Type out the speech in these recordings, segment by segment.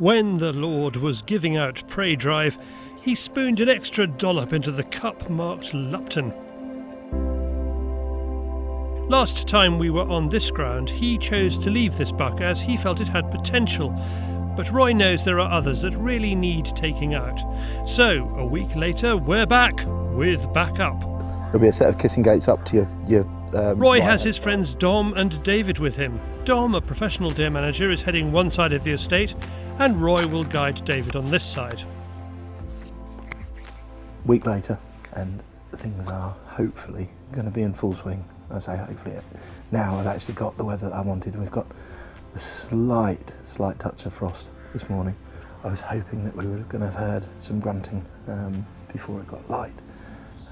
When the Lord was giving out Prey Drive, he spooned an extra dollop into the cup marked Lupton. Last time we were on this ground, he chose to leave this buck as he felt it had potential, but Roy knows there are others that really need taking out. So, a week later, we're back with backup. There'll be a set of kissing gates up to your. your um, Roy right has his side. friends Dom and David with him. Dom, a professional deer manager, is heading one side of the estate, and Roy will guide David on this side. Week later, and things are hopefully going to be in full swing. I say hopefully. Now I've actually got the weather that I wanted. We've got a slight, slight touch of frost this morning. I was hoping that we were going to have heard some grunting um, before it got light.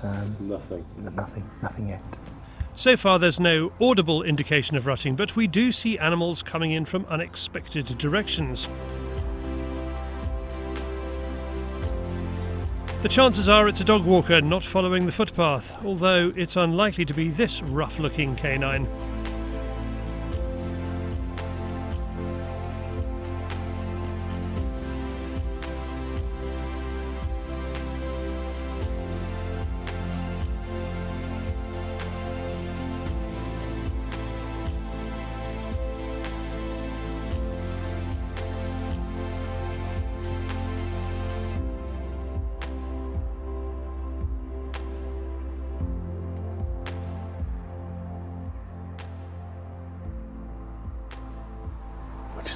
Um, Nothing. nothing, nothing yet. So far, there's no audible indication of rutting, but we do see animals coming in from unexpected directions. The chances are it's a dog walker not following the footpath, although it's unlikely to be this rough looking canine.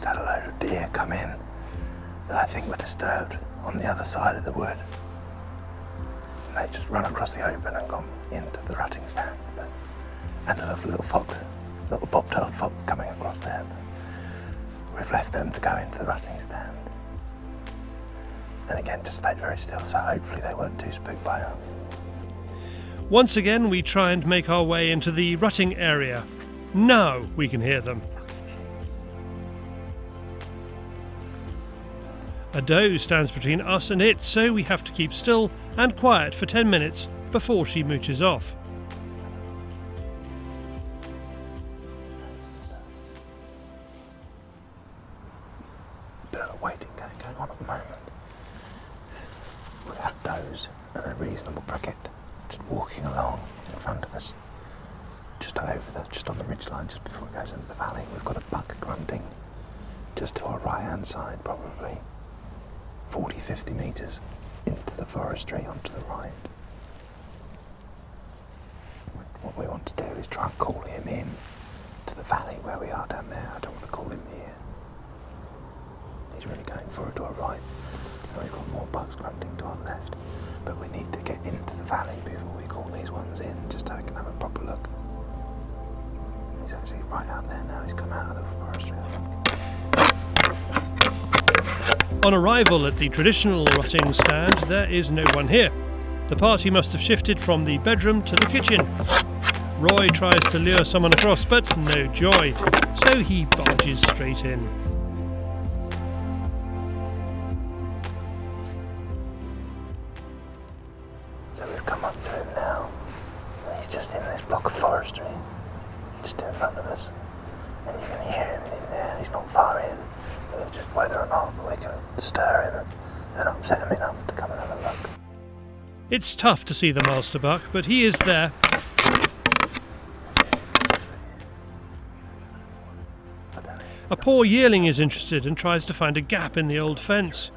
Just had a load of deer come in that I think were disturbed on the other side of the wood. And they just run across the open and gone into the rutting stand. And a lovely little fox, little bobtailed fox coming across there. But we've left them to go into the rutting stand. And again, just stayed very still, so hopefully they weren't too spooked by us. Once again, we try and make our way into the rutting area. Now we can hear them. A doe stands between us and it, so we have to keep still and quiet for 10 minutes before she mooches off. bit of waiting going, on at the moment. We have and a reasonable pricket just walking along in front of us. Just over the, just on the ridge line, just before it goes into the valley, we've got a buck grunting just to our right hand side, probably 40, 50 metres into the forestry onto the right. What we want to do is try and call him in to the valley where we are down there. I don't want to call him here. He's really going for it to our right. And we've got more bucks grunting to our left. But we need to get into the valley before we call these ones in, just so I can have a proper look. He's actually right out there now. He's come out of the forestry. On arrival at the traditional rutting stand, there is no one here. The party must have shifted from the bedroom to the kitchen. Roy tries to lure someone across, but no joy, so he barges straight in. So we've come up to him now. He's just in this block of forestry, just in front of us. And you can hear him in there. He's not far in. It's just whether or not we can stir him and upset him enough to come and have a look. It's tough to see the master buck, but he is there. A poor yearling is interested and tries to find a gap in the old fence.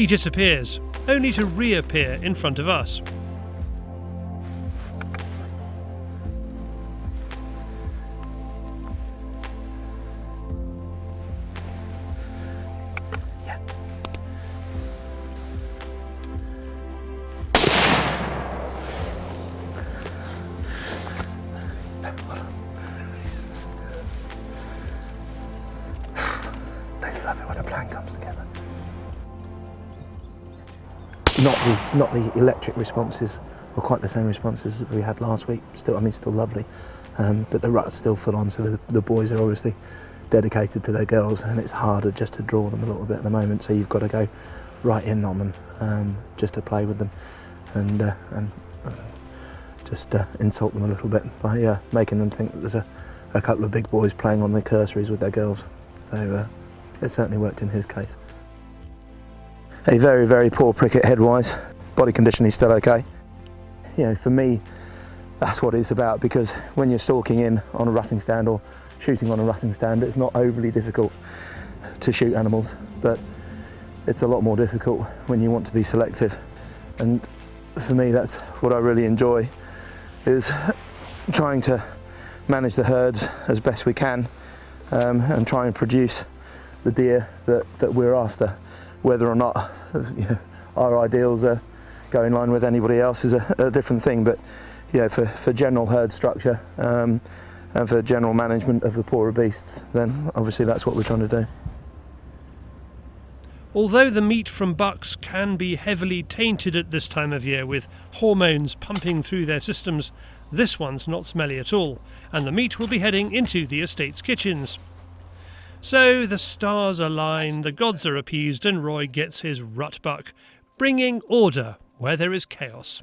He disappears, only to reappear in front of us. They love it when a plan comes together. Not the not the electric responses were quite the same responses as we had last week. Still, I mean, still lovely, um, but the rut's still full on. So the, the boys are obviously dedicated to their girls, and it's harder just to draw them a little bit at the moment. So you've got to go right in on them um, just to play with them, and uh, and uh, just uh, insult them a little bit by uh, making them think that there's a, a couple of big boys playing on the cursories with their girls. So uh, it certainly worked in his case. A very very poor pricket headwise. Body condition is still okay. You know, for me, that's what it's about because when you're stalking in on a rutting stand or shooting on a rutting stand, it's not overly difficult to shoot animals, but it's a lot more difficult when you want to be selective. And for me, that's what I really enjoy is trying to manage the herds as best we can um, and try and produce the deer that, that we're after. Whether or not you know, our ideals are go in line with anybody else is a, a different thing, but you know, for, for general herd structure um, and for general management of the poorer beasts, then obviously that's what we're trying to do. Although the meat from bucks can be heavily tainted at this time of year with hormones pumping through their systems, this one's not smelly at all, and the meat will be heading into the estate's kitchens. So the stars align, the gods are appeased, and Roy gets his rut buck, bringing order where there is chaos.